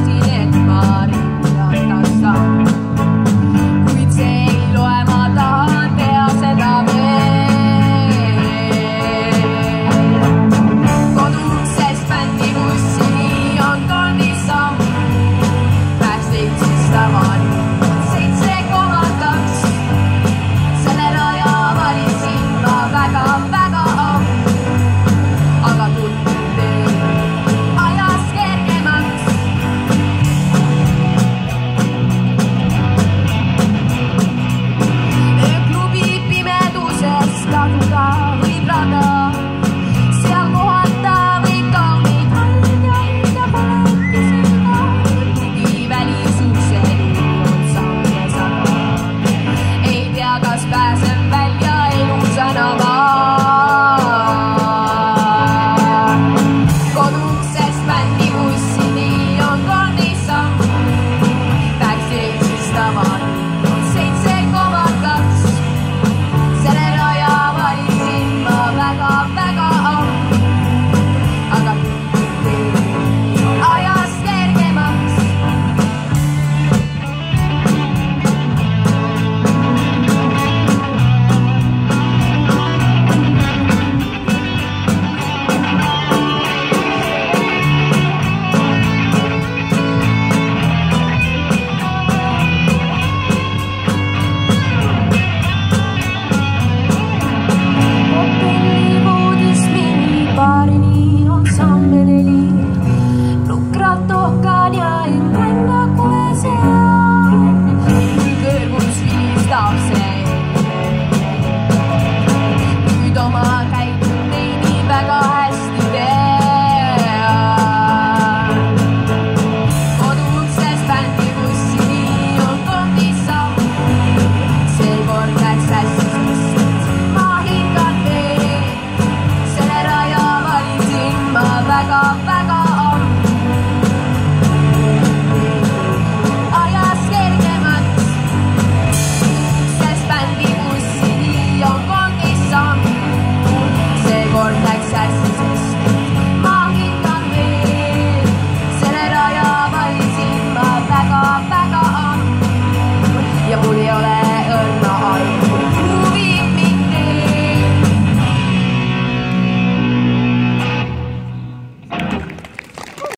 Party golf today.